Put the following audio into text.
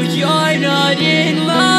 you're not in love.